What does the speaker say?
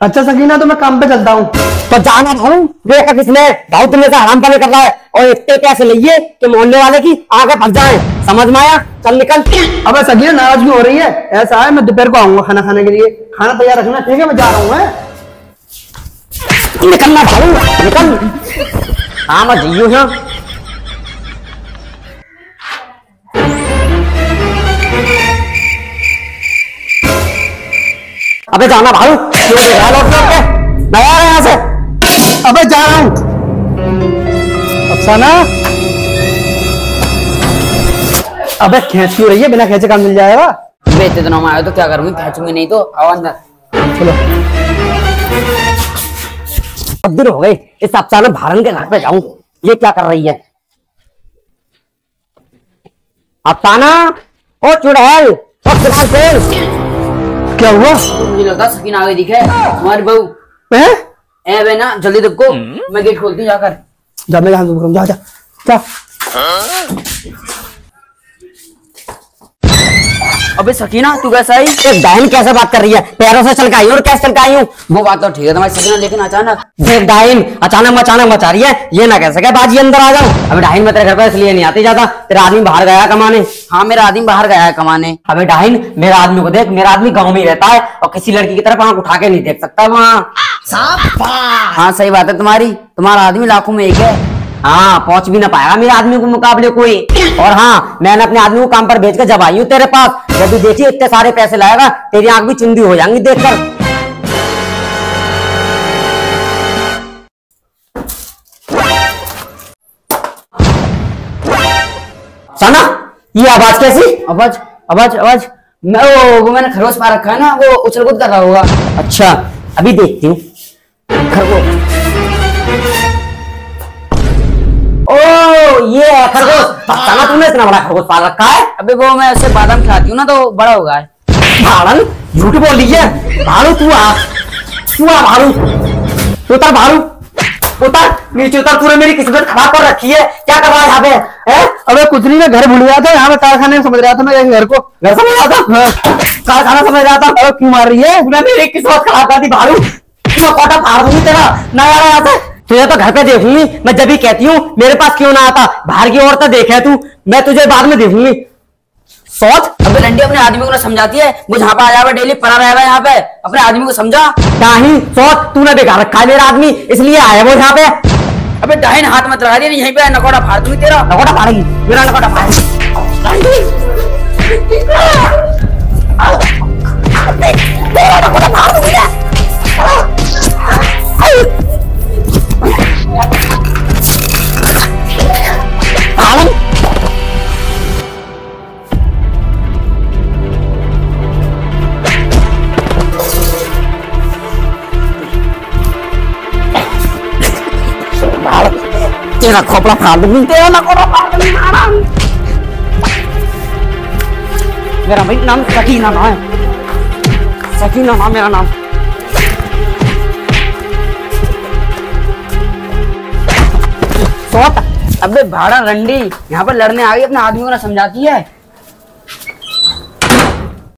अच्छा सकीना तो मैं काम पे चलता हूँ। तो जाना भाऊ देखा किसने? भाऊ तुमने से हराम पानी कर रहा है। और इतने पैसे लिए कि मोहल्ले वाले की आगे भग जाए। समझ में आया? चल निकल। अबे सकीना नाराज़ क्यों हो रही है? ऐसा है मैं दोपहर को आऊँगा खाना खाने के लिए। खाना तैयार रखना ठीक है? मैं जा रहा हूँ निकलना भाऊ निकल। हाँ मैं जी हाँ। अबे जाना भाऊ क्यों देख रहा लौट लौट के नहीं आ रहा यहाँ से। अबे जा रहा हूँ। अफसाना। अबे खेच क्यों रही है बिना खेचे काम मिल जाएगा। मैं इतने दिनों में आया तो क्या करूँगी खींचूँगी नहीं तो आओ अंदर। चलो। अब दिन हो गए इस अफसाना भारन के घर पे जाऊँ। ये क्या कर रही है? अफसाना ओ चुड़ैल ओ तेल क्या हुआ? मुझे सकीन आगे दिखे हमारी बहू। है? ए ना जल्दी देखो मैं गेट खोलती हूँ जाकर। जा मेरे हाथ जा जा जा। अबे सकीना तू कैसा आई एक डाइन कैसे बात कर रही है? पैरों से चलकाई हूँ और कैसे चलकाई हूँ? वो बात तो ठीक है तुम्हारी सकीना लेकिन अचानक। देख डाइन अचानक अचानक मचा रही है। ये ना कह सके बाजी अंदर आ जाओ अबे डाइन मैं तेरे घर पर इसलिए नहीं आती जाता तेरा आदमी बाहर गया कमाने। हाँ मेरा आदमी बाहर गया है कमाने। अबे डाइन मेरा आदमी को देख मेरा आदमी गाँव में रहता है और किसी लड़की की तरफ़ आँख उठा के नहीं देख सकता वहाँ। हाँ सही बात है तुम्हारी। तुम्हारा आदमी लाखों में एक है। हाँ पहुँच भी ना पाएगा मेरे आदमी के मुकाबले कोई। और हाँ मैंने अपने आदमी को काम पर भेज कर जब आई हूँ तेरे पास। जब भी देखी इतने सारे पैसे लाएगा तेरी आँख भी चुंदी हो जाएँगी देखकर। सना ये आवाज़ कैसी? आवाज़ आवाज़ आवाज़। मैं वो, वो मैंने खरगोश पा रखा है ना वो उछल कूद कर रहा होगा। अच्छा अभी देखती हूँ। खरगोश। ये है। खरगोश सना तूने इतना बड़ा खरगोश पाल रखा है। अबे वो मैं उससे बादाम खिलाती हूँ ना तो बड़ा होगा। है भाड़न झूठ बोल रही है। भाड़ू तू आ। तू आ भाड़ू। उतर भाड़ू। उतर। नीचे उतर तूने मेरी किस्मत खराब कर रखी है। क्या कर रहा है यहाँ पे हैं? अबे कुछ नहीं मैं घर भूल गया था यहाँ पे कारखाने में समझ रहा था मैं एक घर को घर समझ रहा था? कारखाना समझ रहा था? क्यों मार रही है? तूने मेरी किस्मत खराब कर दी भाड़ू। मैं कोटा फाड़ दूँगी तेरा। ना यार यहाँ से। तुझे तो घर पे देखूँगी। मैं जब भी कहती हूँ मेरे पास क्यों ना आता? बाहर की औरतें देखे तू। मैं तुझे बाद में देखूँगी। सोच। अबे लंडी अपने आदमी को ना समझाती है। वो जहाँ पे आ जावे डेली पड़ा रहेगा यहाँ पे। अपने आदमी को समझा। नहीं सोच। तूने बेकार रखा है मेरा आदमी। इसलिए आया वो यहाँ पे। अबे डाइन हाथ मत लगा दिया यहीं पे नकोड़ा फाड़ दूँगी तेरा। नकोटा फाड़ेगी। मेरा नकोटा फाड़ेगी। तेरा खोपड़ा फाड़ दूँगी तेरा नकोड़ा फाड़ दूँगी मेरा भाई नाम सकीना ना है सकीना ना मेरा नाम सोता अबे भाड़ा रंडी यहाँ पर लड़ने आ गई अपने आदमियों ना समझाती है